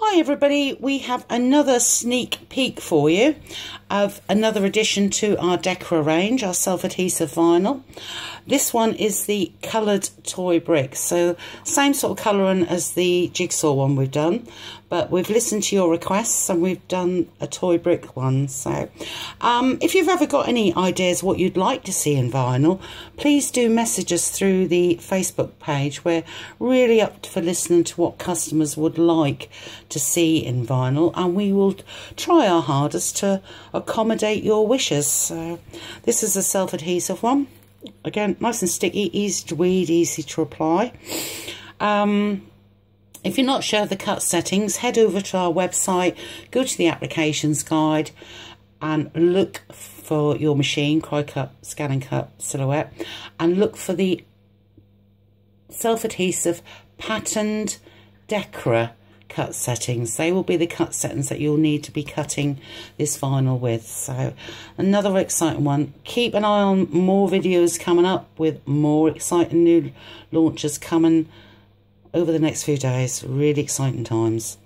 Hi everybody, we have another sneak peek for you of another addition to our Decra range, our self-adhesive vinyl. This one is the coloured toy brick. so same sort of colouring as the jigsaw one we've done, but we've listened to your requests and we've done a toy brick one. So um, if you've ever got any ideas what you'd like to see in vinyl, please do message us through the Facebook page. We're really up for listening to what customers would like to see in vinyl and we will try our hardest to accommodate your wishes. So this is a self-adhesive one again, nice and sticky, easy to weed, easy to apply. Um, if you're not sure of the cut settings, head over to our website, go to the applications guide and look for your machine, Cricut, Scan and Cut, Silhouette, and look for the self-adhesive patterned Decra cut settings. They will be the cut settings that you'll need to be cutting this vinyl with. So another exciting one. Keep an eye on more videos coming up with more exciting new launches coming over the next few days. Really exciting times.